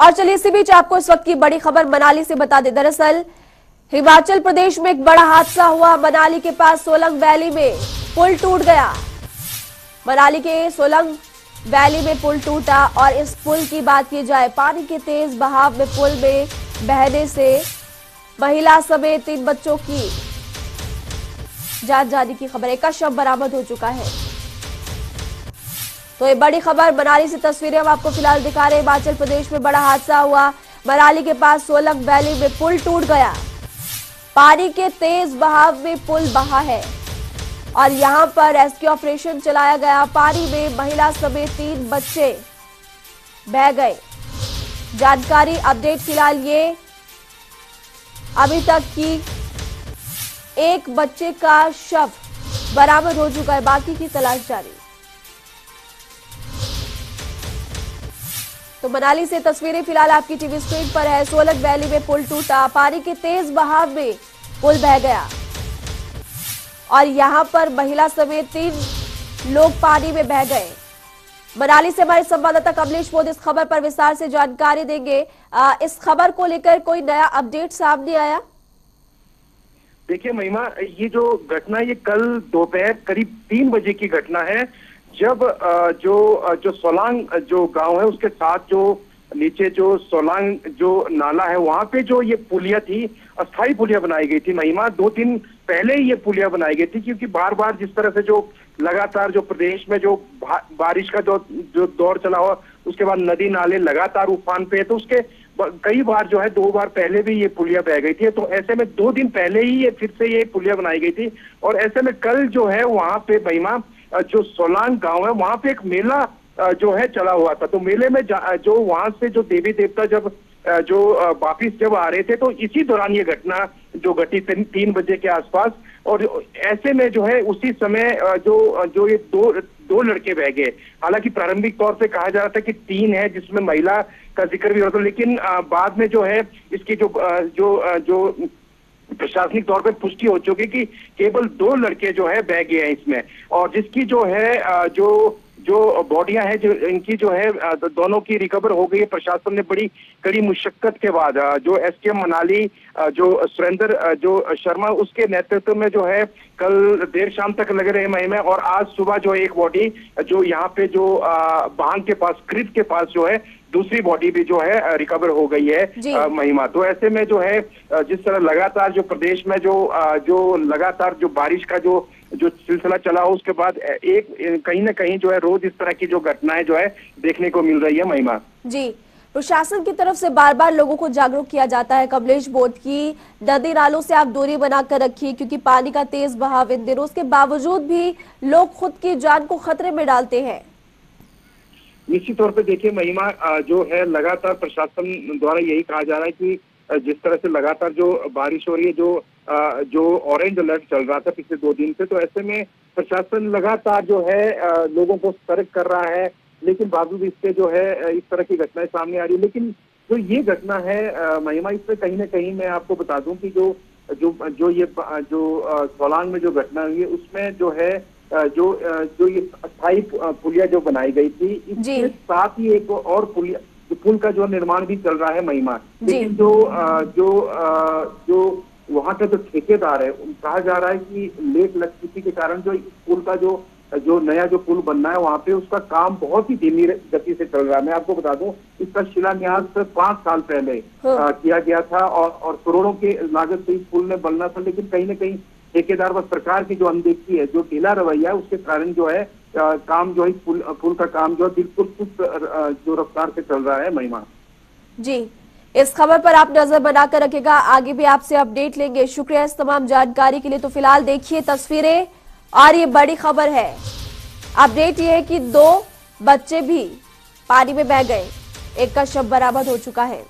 और चलिए इसी बीच आपको इस वक्त की बड़ी खबर मनाली से बता दें। दरअसल, हिमाचल प्रदेश में एक बड़ा हादसा हुआ। मनाली के पास सोलंग वैली में पुल टूट गया। मनाली के सोलंग वैली में पुल टूटा और इस पुल की बात की जाए, पानी के तेज बहाव में पुल में बहने से महिला समेत तीन बच्चों की जान जाने की खबर। एक का शव बरामद हो चुका है। तो ये बड़ी खबर, मनाली से तस्वीरें हम आपको फ़िलहाल दिखा रहे हैं। हिमाचल प्रदेश में बड़ा हादसा हुआ। मनाली के पास सोलंग वैली में पुल टूट गया। पानी के तेज बहाव में पुल बहा है। और यहाँ पर रेस्क्यू ऑपरेशन चलाया गया। पानी में महिला समेत तीन बच्चे बह गए। जानकारी अपडेट फ़िलहाल ये। अभी तक की एक बच्चे का शव बरामद हो चुका है। बाकी की तलाश जारी। तो मनाली से तस्वीरें फ़िलहाल आपकी टीवी स्क्रीन पर है। सोलग वैली में पुल टूटा पानी के तेज बहाव में पुल बह गया। और यहाँ पर महिला समेत तीन लोग पानी में बह गए। मनाली से हमारे संवाददाता कमलेश मोदी इस खबर पर विस्तार से जानकारी देंगे। आ, इस खबर को लेकर कोई नया अपडेट सामने आया? देखिए महिमा ये जो घटना ये कल दोपहर करीब तीन बजे की घटना है। जब जो जो सोलांग जो गाँव है, उसके साथ जो, नीचे जो सोलांग, जो नाला है, वहाँ पे जो ये पुलिया थी अस्थाई पुलिया बनाई गई थी, महिमा, दो दिन पहले ही ये पुलिया बनाई गई थी, क्योंकि बार बार जिस तरह से जो लगातार जो प्रदेश में जो बारिश का जो जो दौर चला हुआ, उसके बाद नदी नाले लगातार उफान पे है तो उसके कई बार जो है, दो बार पहले भी ये पुलिया बह गई थी तो ऐसे में दो दिन पहले ही ये फिर से ये पुलिया बनाई गई थी, और ऐसे में कल जो है, वहाँ पे महिमा जो सोलांग गाँव है, वहाँ पे एक मेला जो है, चला हुआ था। तो मेले में जो वहाँ से जो देवी देवता जब जो वापिस जब आ रहे थे तो इसी दौरान ये घटना जो घटी तीन बजे के आसपास, और ऐसे में जो है, उसी समय जो जो ये दो दो लड़के बह गए। हालाँकि प्रारंभिक तौर पे कहा जा रहा था कि तीन है, जिसमें महिला का ज़िक्र भी होता लेकिन बाद में जो है, इसकी जो जो जो प्रशासनिक तौर पर पुष्टि हो चुकी कि केवल दो लड़के जो है बह गए हैं इसमें। और जिसकी जो है जो जो बॉडियाँ हैं जो इनकी जो है दोनों की रिकवर हो गई है। प्रशासन ने बड़ी कड़ी मुशक्कत के बाद जो एसकेएम मनाली जो सुरेंद्र जो शर्मा उसके नेतृत्व में जो है कल देर शाम तक लगे रहे महिमा और आज सुबह जो एक बॉडी जो यहाँ पे जो बांग के पास क्रिप के पास जो है दूसरी बॉडी भी जो है रिकवर हो गई है महिमा। तो ऐसे में जो है जिस तरह लगातार जो प्रदेश में जो जो लगातार जो बारिश का जो जो सिलसिला चला हो उसके बाद एक कहीं ना कहीं जो है रोज इस तरह की जो घटनाएँ जो है देखने को मिल रही है महिमा। जी प्रशासन की तरफ़ से बार बार लोगों को जागरूक किया जाता है। कमलेश बोध की नदी नालों से आप दूरी बनाकर रखिए क्योंकि पानी का तेज बहाव इन दिनों उसके बावजूद भी लोग खुद की जान को खतरे में डालते हैं। निश्चित तौर पे देखिए महिमा जो है लगातार प्रशासन द्वारा यही कहा जा रहा है कि जिस तरह से लगातार जो बारिश हो रही है जो जो ऑरेंज अलर्ट चल रहा था पिछले दो दिन से तो ऐसे में प्रशासन लगातार जो है लोगों को सतर्क कर रहा है। लेकिन बावजूद इसके जो है इस तरह की घटनाएँ सामने आ रही है। लेकिन जो ये घटना है महिमा इसमें कहीं ना कहीं मैं आपको बता दूँ कि जो जो जो ये जो सोलांग में जो घटना हुई है उसमें जो है जो जो ये अस्थायी पुलिया जो बनाई गई थी इसके साथ ही एक और पुलिया पुल का जो निर्माण भी चल रहा है महिमा लेकिन जो आ, जो आ, जो वहाँ का जो ठेकेदार है कहा जा रहा है कि लेट लग चुकी के कारण जो पुल का जो जो नया जो पुल बनना है वहाँ पे उसका काम बहुत ही धीमी गति से चल रहा है। मैं आपको बता दूँ इसका शिलान्यास पाँच साल पहले हाँ। आ, किया गया था और और करोड़ों के लागत से इस पुल में बनना था लेकिन कहीं ना कहीं ठेकेदार व सरकार की जो अनदेखी है जो ढीला रवैया है उसके कारण जो है काम जो है, पुल पुल का काम जो है, बिल्कुल सुस्त जो रफ्तार से चल रहा है महिमा। जी, इस खबर पर आप नज़र बनाकर रखेगा आगे भी आपसे अपडेट लेंगे। शुक्रिया इस तमाम जानकारी के लिए। तो फ़िलहाल देखिए तस्वीरें और ये बड़ी खबर है। अपडेट ये है कि दो बच्चे भी पानी में बह गए। एक का शव बरामद हो चुका है।